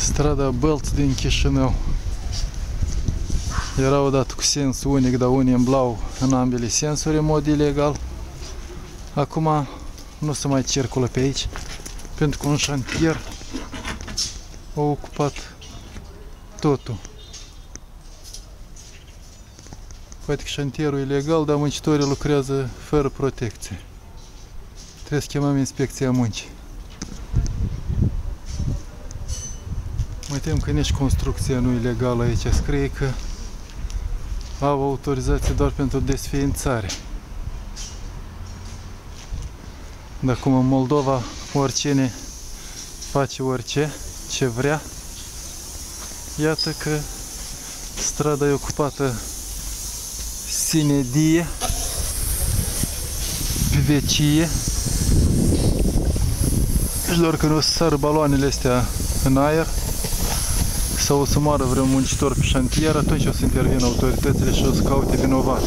Strada Bălț din Chișinău. Era odată cu sens unic, dar unii îmblau în ambele sensuri în mod ilegal. Acum nu se mai circulă pe aici, pentru că un șantier a ocupat totul. Poate că șantierul e legal, dar muncitorii lucrează fără protecție. Trebuie să chemăm inspecția muncii. Mă tem că nici construcția nu e legală aici. Scrie că au autorizație doar pentru desființare. Dar cum în Moldova oricine face orice, ce vrea, iată că strada e ocupată sinedie, pe vecie, și doar că nu sar baloanele astea în aer, sau o să moară vreun muncitor pe șantier, atunci o să intervină autoritățile și o să caute vinovat.